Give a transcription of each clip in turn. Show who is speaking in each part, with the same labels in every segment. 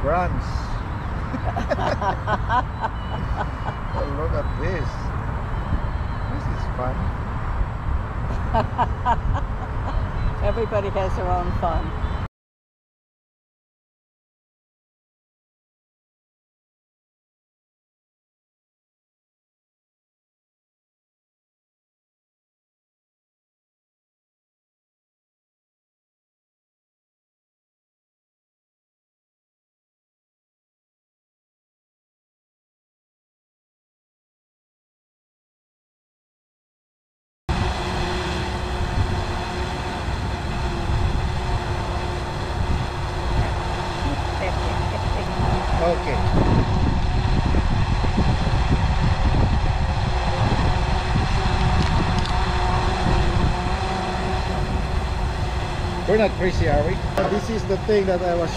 Speaker 1: Have oh, look at this. This is fun.
Speaker 2: Everybody has their own fun.
Speaker 1: Okay. We're not crazy, are we? This is the thing that I was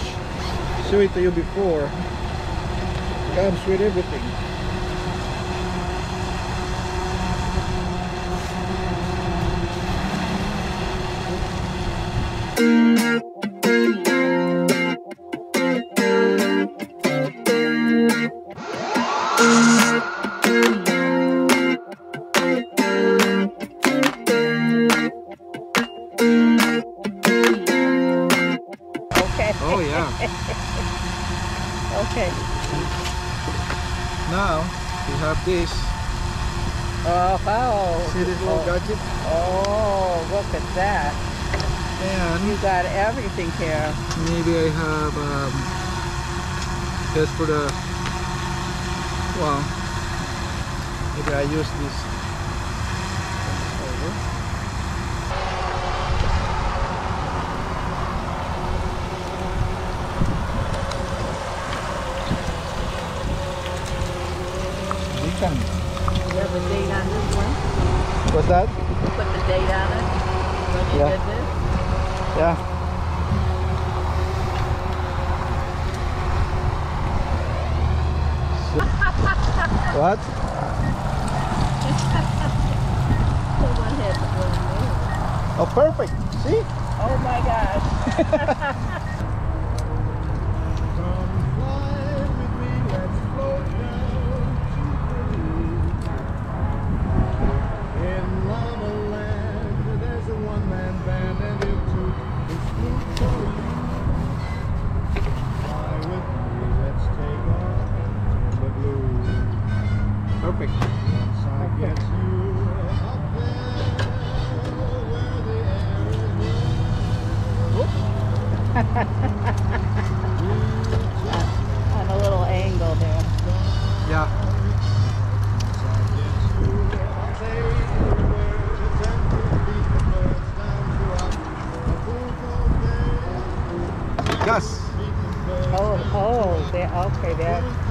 Speaker 1: showing to you before. Comes with everything.
Speaker 2: Okay.
Speaker 1: This.
Speaker 2: Oh, wow.
Speaker 1: See this little
Speaker 2: oh,
Speaker 1: gadget?
Speaker 2: oh, look at that. You got everything here.
Speaker 1: maybe I have um, just for the well maybe I use this We.
Speaker 2: You have a date on this one?
Speaker 1: What's that?
Speaker 2: You put the date on it when you
Speaker 1: Yeah.
Speaker 2: did this?
Speaker 1: Yeah. what?
Speaker 2: Someone had to bring me.
Speaker 1: Oh, perfect. See?
Speaker 2: Oh my gosh. okay, there,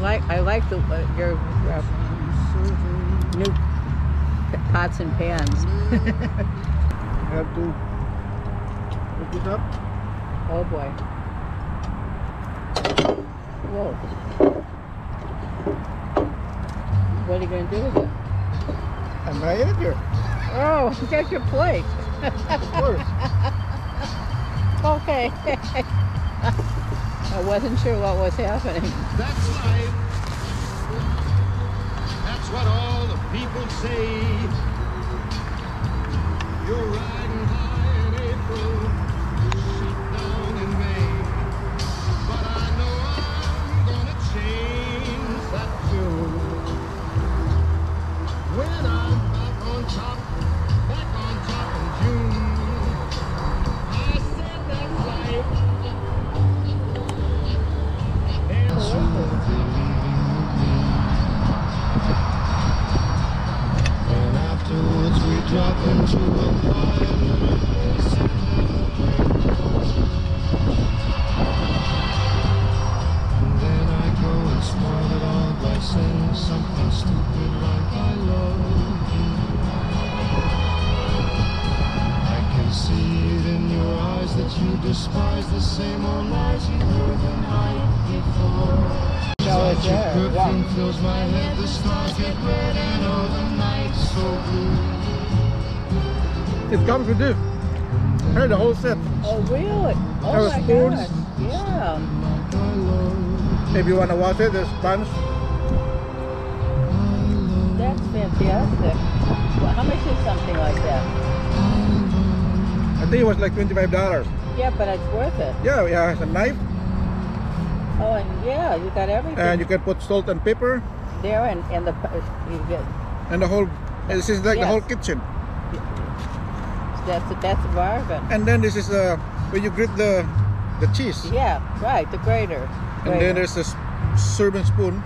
Speaker 2: like, I like the, uh, your uh, new pots and pans.
Speaker 1: Have to hook it up.
Speaker 2: Oh boy. Whoa. What are you gonna do with it?
Speaker 1: I'm right in here.
Speaker 2: Oh, get your plate.
Speaker 1: Of course.
Speaker 2: Okay. I wasn't sure what was happening.
Speaker 3: That's life. That's what all the people say. You're riding despise the same old lies you heard the night before?
Speaker 2: Show us
Speaker 3: Such a
Speaker 2: there.
Speaker 3: perfume fills my head, the stars get red and oh the night's so blue.
Speaker 1: It comes with this. Hey, the whole set.
Speaker 2: Oh, really? Oh,
Speaker 1: There were
Speaker 2: my
Speaker 1: spoons.
Speaker 2: gosh. Yeah.
Speaker 1: If you want to watch it, there's sponge.
Speaker 2: That's fantastic. Well, how much is something like that?
Speaker 1: I think it was like $25.
Speaker 2: Yeah, but it's worth it.
Speaker 1: Yeah, yeah, it's a knife
Speaker 2: Oh, and yeah, you got everything
Speaker 1: and you can put salt and pepper
Speaker 2: there, and and the you get
Speaker 1: and the whole, this is like the whole kitchen.
Speaker 2: that's a, that's a bargain.
Speaker 1: And then this is uh, where you grate the, the cheese.
Speaker 2: Yeah, right. The grater.
Speaker 1: And then there's a serving spoon.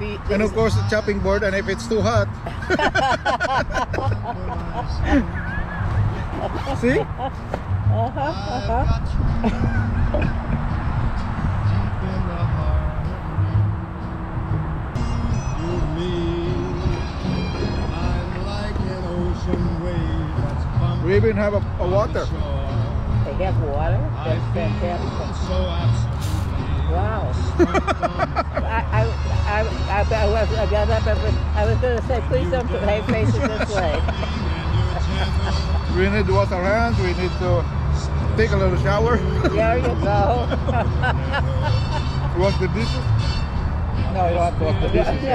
Speaker 2: You,
Speaker 1: And of course the chopping board and if it's too hot. See?
Speaker 2: uh-huh, uh-huh.
Speaker 3: deep in the heart of me. To me, I'm like an ocean wave that's bumping
Speaker 1: We even have a, a water.
Speaker 3: shore.
Speaker 2: They have water.
Speaker 3: I
Speaker 2: That's
Speaker 3: feel
Speaker 2: fantastic.
Speaker 3: so
Speaker 2: Wow. I, I, I, I, I was, I, got was- I was going to say, please don't behave face it this way.
Speaker 1: We need to wash our hands. We need to take a little shower.
Speaker 2: There you go.
Speaker 1: wash the dishes. No, you don't have to wash the dishes.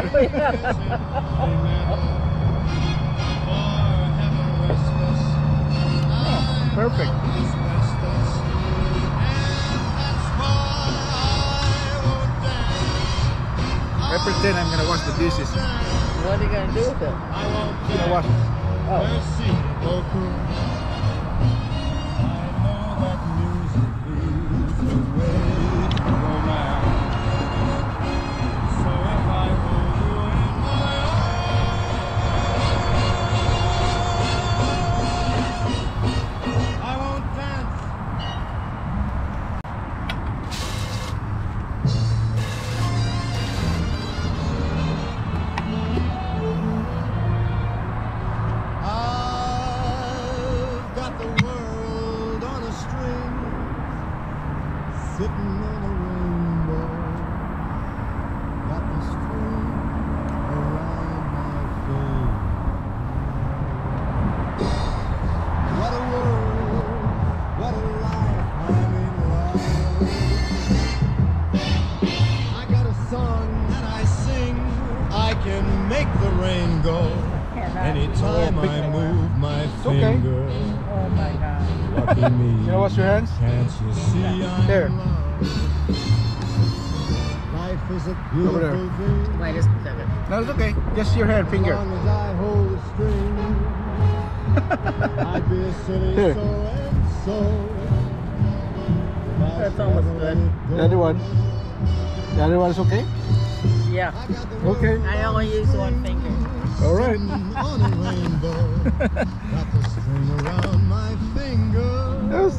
Speaker 1: Oh, perfect. I pretend I'm gonna wash the dishes.
Speaker 2: what are you going to do with it?
Speaker 1: I'm gonna wash.
Speaker 2: Oh,
Speaker 3: I go. Anytime I move my
Speaker 1: okay.
Speaker 3: finger,
Speaker 2: Oh, my God.
Speaker 3: lucky me.
Speaker 1: You know wash your hands?
Speaker 3: Can't you see I'm
Speaker 1: There.
Speaker 3: Life is a beautiful thing.
Speaker 2: Wait just a second.
Speaker 1: No, it's okay. Just your hand,
Speaker 3: As
Speaker 1: finger.
Speaker 3: long as I hold the string, I'd be a silly
Speaker 1: Here.
Speaker 3: so and so. I
Speaker 2: That's
Speaker 3: should
Speaker 2: almost
Speaker 3: ever
Speaker 2: good.
Speaker 3: let it go.
Speaker 1: The other one. The other one is okay?
Speaker 2: Yeah.
Speaker 3: I got the world
Speaker 1: Okay.
Speaker 2: I only use one finger.
Speaker 1: All right.
Speaker 3: on a rainbow. got the string around my finger.
Speaker 1: Yes.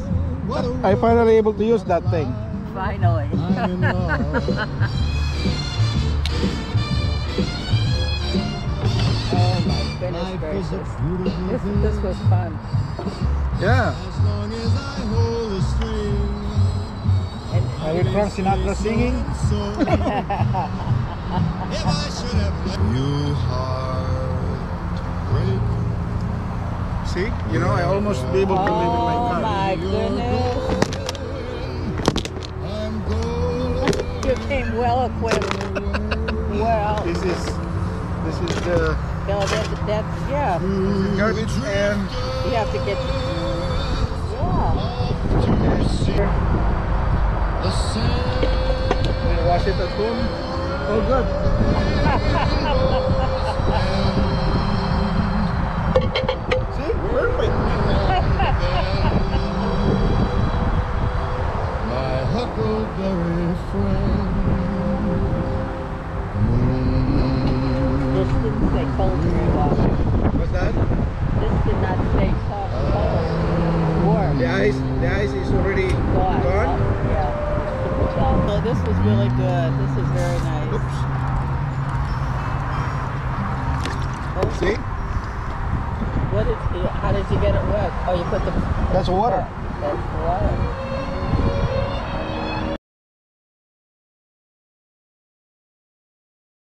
Speaker 3: What a
Speaker 1: I finally able to use that thing.
Speaker 2: Finally.
Speaker 3: I'm in love.
Speaker 2: oh, my goodness
Speaker 3: Life is a
Speaker 2: gracious.
Speaker 3: beautiful
Speaker 2: This,
Speaker 3: thing.
Speaker 2: this was fun.
Speaker 1: Yeah.
Speaker 3: As long as I hold the string.
Speaker 2: And
Speaker 1: I with Frank Sinatra singing.
Speaker 3: So, if I should ever let you heartbreak,
Speaker 1: See? You know, I almost be able to live in my
Speaker 2: Oh,
Speaker 1: car.
Speaker 2: my goodness. You came well equipped. Well,
Speaker 1: This is this is the
Speaker 2: no, that's, that's, yeah.
Speaker 1: garbage and
Speaker 2: You have to get, yeah.
Speaker 3: The sand
Speaker 1: we wash it at home. Oh good. See? Perfect.
Speaker 3: my huckleberry friend.
Speaker 2: This didn't say cold very long.
Speaker 1: What's that?
Speaker 2: This did not say cold, cold. Warm.
Speaker 1: The ice the ice is already
Speaker 2: Gone.
Speaker 1: gone.
Speaker 2: Yeah. So this was really good. This is very nice.
Speaker 1: Oops.
Speaker 2: Oh,
Speaker 1: See?
Speaker 2: What did how did you get it wet? Oh, you put the.
Speaker 1: That's water.
Speaker 2: That's water.